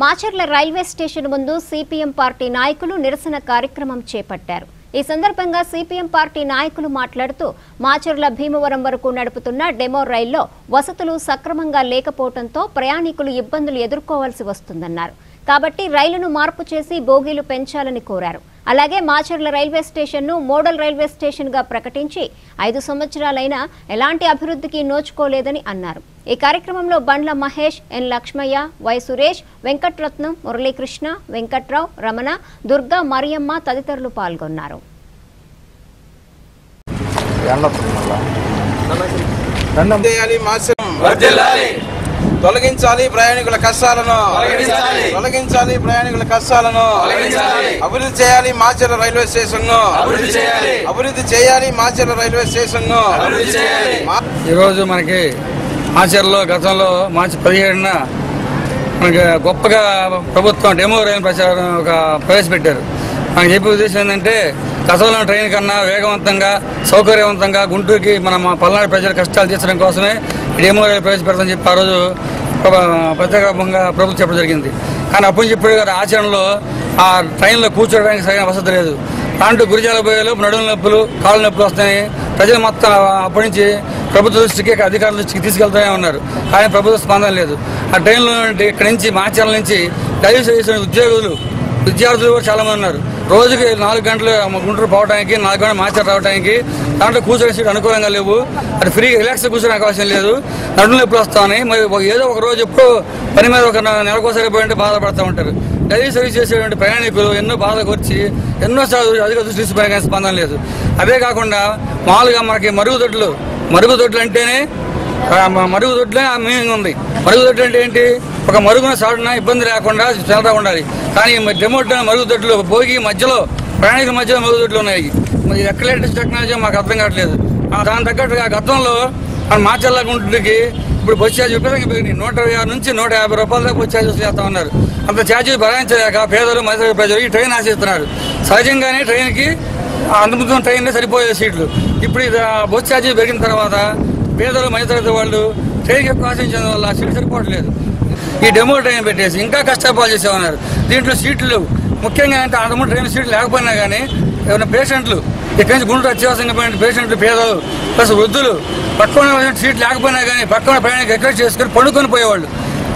Macherla railway station ముందు CPM party నాయకులు నిరసన కార్యక్రమం చేపట్టారు. ఈ సందర్భంగా సిపిఎం పార్టీ నాయకులు మాట్లాడుతూ మాచర్ల భీమవరం వరకు నడుపుతున్న డెమో రైల్లో వసతులు సక్రమంగా లేకపోవడంతో ప్రయాణికులు ఇబ్బందులు ఎదుర్కోవాల్సి వస్తుందన్నారు. కాబట్టి రైలును మార్పు చేసి బోగీలు పెంచాలని కోరారు. అలాగే మాచర్ల రైల్వే స్టేషన్ను మోడల్ రైల్వే స్టేషన్గా ప్రకటించి ఐదు సంవత్సరాలైనా ఎలాంటి అభివృద్ధికి నోచుకోలేదని అన్నారు. ఈ కార్యక్రమంలో బండ్ల మహేష్ ఎన్ లక్ష్మయ్య వై సురేష్ వెంకట్రత్నం మురళీకృష్ణ వెంకట్రావు రమణ దుర్గా మరియమ్మ తదితరులు పాల్గొన్నారు. తొలగించాలి ప్రయాణికుల కష్టాలను. తొలగించాలి. తొలగించాలి ప్రయాణికుల కష్టాలను. తొలగించాలి. అభివృద్ధి చేయాలి మాచర్ల రైల్వే స్టేషన్ను అభివృద్ధి చేయాలి. అభివృద్ధి చేయాలి మాచర్ల రైల్వే స్టేషన్ను అభివృద్ధి చేయాలి. మా- ఈరోజు మనకి మాచర్లో గతంలో మార్చి పదిహేడున మనకి గొప్పగా ప్రభుత్వం డెమో రైలు ప్రచారం ఒక ప్రవేశపెట్టారు. మనకి చెప్పే ఉద్దేశం ఏంటంటే గతంలో ట్రైన్ కన్నా వేగవంతంగా సౌకర్యవంతంగా గుంటూరుకి మన పల్నాడు ప్రజల కష్టాలు తీర్చడం కోసమే డెమో రైలు ప్రవేశపెడతామని చెప్పి ఆ రోజు ప్రత్యేకంగా ప్రభుత్వం చెప్పడం జరిగింది. కానీ అప్పుడు చెప్పాడు గారు ఆచరణలో ఆ ట్రైన్లో కూర్చోవడానికి సరైన వసతి లేదు. దాంట్లో గురిజాల పోయేలు నడుము నొప్పులు కాళ్ళ నొప్పులు వస్తాయని ప్రజలు మొత్తం అప్పటి నుంచి ప్రభుత్వ దృష్టికి అధికారుల దృష్టికి తీసుకెళ్తూనే ఉన్నారు. కానీ ప్రభుత్వ స్పందన లేదు. ఆ ట్రైన్లో ఇక్కడి నుంచి మాచర్ల నుంచి రైలు సర్వీస్ ఉద్యోగులు విద్యార్థులు కూడా చాలామంది ఉన్నారు. రోజుకి నాలుగు గంటలు గుంటూరు పోవడానికి నాలుగు గంటలు మాచర్ రావడానికి దాంట్లో కూర్చొని సీట్ అనుకూలంగా లేవు. అది ఫ్రీగా రిలాక్స్ కూర్చొని అవకాశం లేదు. నడులు ఎప్పుడు వస్తాయి. మరి ఒక- ఏదో ఒక రోజు ఎప్పుడు పని మీద ఒక నెలకోసారి పోయింటే బాధపడుతూ ఉంటారు. డైలీ సర్వీస్ చేసేటువంటి ప్రయాణికులు ఎన్నో బాధకు వచ్చి ఎన్నో సార్లు అధిక దృష్టి స్పందన లేదు. అదే కాకుండా మామూలుగా మనకి మరుగుదొడ్లు మరుగుదొడ్లు అంటేనే మరుగుదొడ్లే ఆ మీనింగ్ ఉంది. మరుగుదొడ్లు అంటే ఏంటి? ఒక మరుగున సాడున ఇబ్బంది లేకుండా చాలా ఉండాలి. కానీ ఈ డెమోట్ మరుగుదొడ్లు భోగి మధ్యలో ప్రయాణికుల మధ్యలో మరుగుదొడ్లు ఉన్నాయి. మరి ఎక్కడ లేటెస్ట్ టెక్నాలజీ మాకు అర్థం కావట్లేదు. ఆ దాని తగ్గట్టుగా గతంలో మన మాచర్ల ఇప్పుడు బస్ ఛార్జ్ విపరీతంగా పెరిగింది. నూట ఇరవై ఆరు నుంచి నూట యాభై రూపాయల దాకా బస్ ఛార్జెస్ చేస్తా ఉన్నారు. అంత ఛార్జీలు భరాయించలేక పేదలు మధ్య ప్రజలు ఈ ట్రైన్ ఆశిస్తున్నారు. సహజంగానే ట్రైన్కి అందుముతున్న ట్రైన్లో సరిపోయే సీట్లు. ఇప్పుడు ఇది ఆ బస్ ఛార్జీలు పెరిగిన తర్వాత పేదలు మధ్యతరగతి వాళ్ళు ట్రైన్కి ఎక్కువ ఆశించడం వల్ల సీట్లు సరిపోవట్లేదు. ఈ డెమో ట్రైన్ పెట్టేసి ఇంకా కష్టపాలు చేసేవన్నారు. దీంట్లో సీట్లు ముఖ్యంగా అంటే అంతకుముందు ట్రైన్ సీట్లు లేకపోయినా కానీ ఏమైనా పేషెంట్లు ఇక్కడి నుంచి గుంటూరు అత్యవసరంగా పోయిన పేషెంట్లు పేదలు ప్లస్ వృద్ధులు పక్కన సీట్లు లేకపోయినా కానీ పక్కన ప్రయాణికి ఎక్కడ చేసుకుని పడుకొని పోయేవాళ్ళు.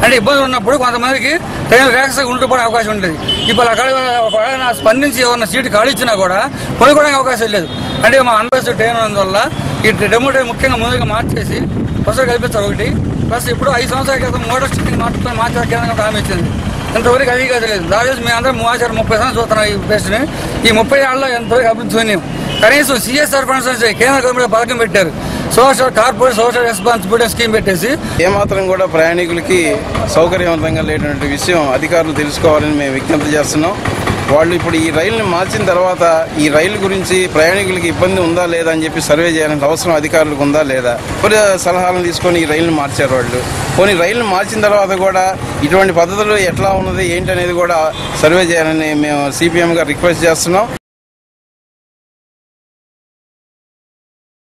అంటే ఇబ్బందులు ఉన్నప్పుడు కొంతమందికి ట్రైన్ రేక్స్ గుంటూరు పడే అవకాశం ఉంటుంది ఇప్పుడు అక్కడ ఒకవేళ స్పందించి ఏమన్నా సీటు ఖాళీ ఇచ్చినా కూడా పడుకోవడానికి అవకాశం లేదు. అంటే మా అన్బస్ ట్రైన్ ఉన్నందువల్ల ఈ డెమో ట్రైన్ ముఖ్యంగా ముందుగా మార్చేసి బస్సులు కల్పిస్తారు ఒకటి. ప్లస్ ఇప్పుడు ఐదు సంవత్సరాల క్రితం మోటార్ స్టేషన్ మార్చుకొని మార్చారు కేంద్రం హామీ ఇచ్చింది. ఇంతవరకు అది కాదు లేదు. దాదాపు మేము అందరం మూవాచారు ముప్పై సంవత్సరాలు చూస్తున్నాం ఈ పేస్ట్ని ఈ ముప్పై ఏళ్ళలో ఎంతవరకు అభివృద్ధి కనీసం సిఎస్ఆర్ ఫండ్స్ కేంద్ర గవర్నమెంట్ పథకం పెట్టారు. Social corporate social responsibility scheme పెట్టేసి ఏమాత్రం కూడా ప్రయాణికులకి సౌకర్యవంతంగా లేనటువంటి విషయం అధికారులు తెలుసుకోవాలని మేము విజ్ఞప్తి చేస్తున్నాం. వాళ్ళు ఇప్పుడు ఈ రైలుని మార్చిన తర్వాత ఈ రైలు గురించి ప్రయాణికులకి ఇబ్బంది ఉందా లేదా అని చెప్పి సర్వే చేయాలంటే అవసరం అధికారులకు ఉందా లేదా? కొన్ని సలహాలను తీసుకొని ఈ రైలుని మార్చారు వాళ్ళు. కొన్ని రైలుని మార్చిన తర్వాత కూడా ఇటువంటి పద్ధతులు ఎట్లా ఉన్నది ఏంటి అనేది కూడా సర్వే చేయాలని మేము సిపిఎంగా రిక్వెస్ట్ చేస్తున్నాం.